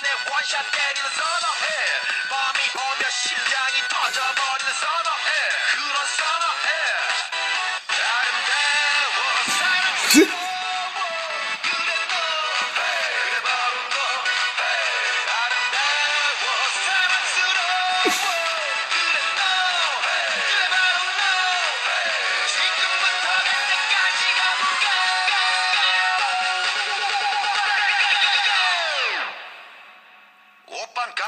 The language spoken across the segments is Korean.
전에 원샷 때리는 선어해 밤이 오면 심장이 터져버리는 선어해 그런 선어해 아름다워 사랑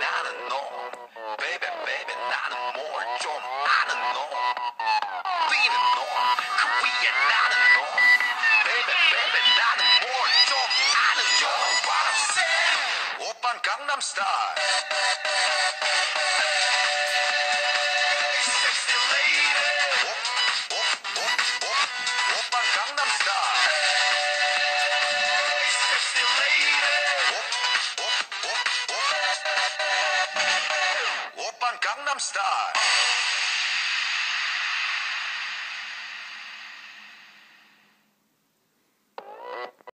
나는 놈 baby baby 나는 뭘좀 아는 놈 뛰는 놈그 위에 나는 놈 baby baby 나는 뭘좀 아는 놈 What I'm saying 오빤 강남스타일 오오